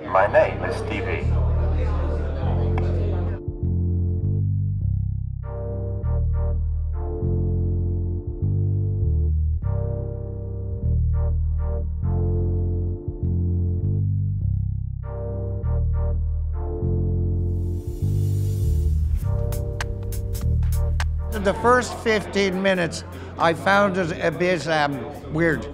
My name is Stevie. In the first 15 minutes, I found it a bit um, weird.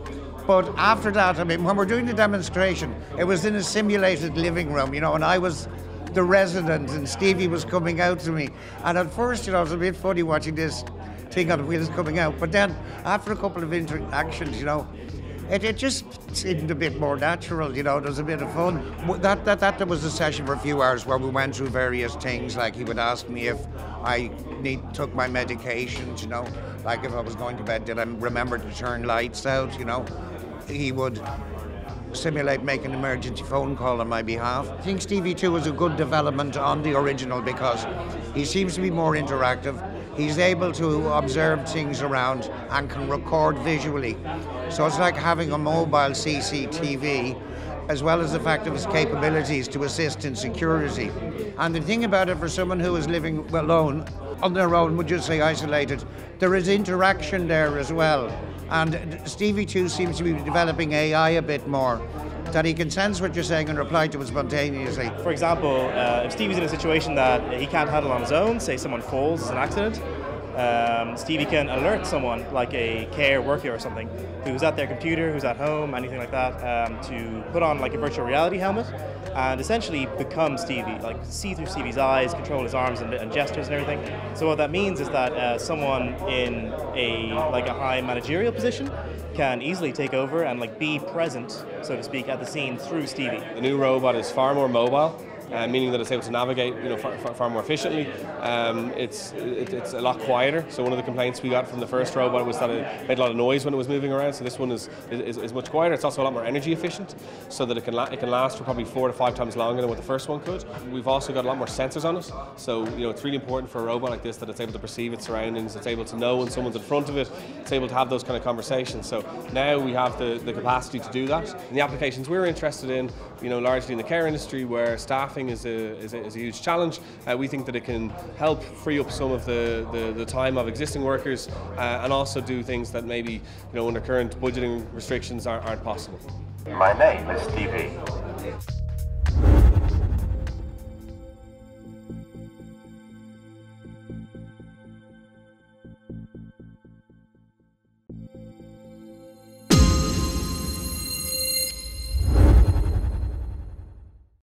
But after that, I mean, when we're doing the demonstration, it was in a simulated living room, you know, and I was the resident and Stevie was coming out to me. And at first, you know, it was a bit funny watching this thing on wheels coming out. But then after a couple of interactions, you know, it, it just seemed a bit more natural, you know, there was a bit of fun. That, that, that was a session for a few hours where we went through various things, like he would ask me if I need, took my medications, you know, like if I was going to bed, did I remember to turn lights out, you know. He would simulate making an emergency phone call on my behalf. I think Stevie 2 was a good development on the original because he seems to be more interactive. He's able to observe things around and can record visually. So it's like having a mobile CCTV as well as the fact of his capabilities to assist in security. And the thing about it for someone who is living alone, on their own, would you say isolated, there is interaction there as well. And Stevie 2 seems to be developing AI a bit more that he can sense what you're saying and reply to it spontaneously. For example, uh, if Stevie's in a situation that he can't handle on his own, say someone falls, it's an accident, um, Stevie can alert someone, like a care worker or something, who's at their computer, who's at home, anything like that, um, to put on like a virtual reality helmet and essentially become Stevie, like see through Stevie's eyes, control his arms and, and gestures and everything. So what that means is that uh, someone in a like a high managerial position can easily take over and like be present, so to speak, at the scene through Stevie. The new robot is far more mobile uh, meaning that it's able to navigate you know, far, far, more efficiently. Um, it's, it, it's a lot quieter. So one of the complaints we got from the first robot was that it made a lot of noise when it was moving around. So this one is, is, is much quieter. It's also a lot more energy efficient, so that it can, it can last for probably four to five times longer than what the first one could. We've also got a lot more sensors on it. So you know it's really important for a robot like this that it's able to perceive its surroundings. It's able to know when someone's in front of it. It's able to have those kind of conversations. So now we have the, the capacity to do that. And the applications we're interested in, you know, largely in the care industry, where staffing is a, is a is a huge challenge. Uh, we think that it can help free up some of the, the, the time of existing workers uh, and also do things that maybe you know under current budgeting restrictions aren't, aren't possible. My name is Stevie.